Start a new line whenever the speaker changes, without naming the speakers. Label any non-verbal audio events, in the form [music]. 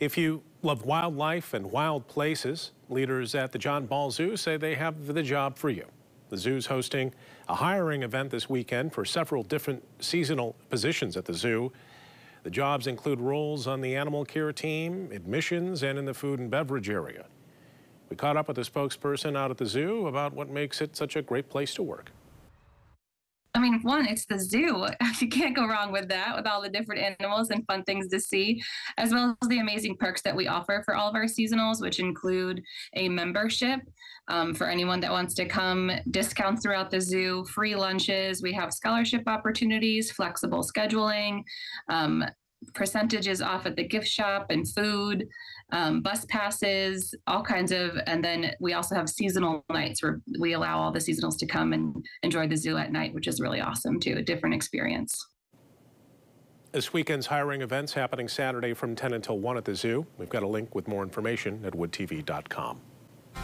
If you love wildlife and wild places, leaders at the John Ball Zoo say they have the job for you. The zoo's hosting a hiring event this weekend for several different seasonal positions at the zoo. The jobs include roles on the animal care team, admissions, and in the food and beverage area. We caught up with a spokesperson out at the zoo about what makes it such a great place to work.
Mean, one, it's the zoo. [laughs] You can't go wrong with that, with all the different animals and fun things to see, as well as the amazing perks that we offer for all of our seasonals, which include a membership um, for anyone that wants to come, discounts throughout the zoo, free lunches. We have scholarship opportunities, flexible scheduling, um, percentages off at the gift shop and food, um, bus passes, all kinds of, and then we also have seasonal nights where we allow all the seasonals to come and enjoy the zoo at night, which is really awesome too, a different experience.
This weekend's hiring events happening Saturday from 10 until 1 at the zoo. We've got a link with more information at woodtv.com.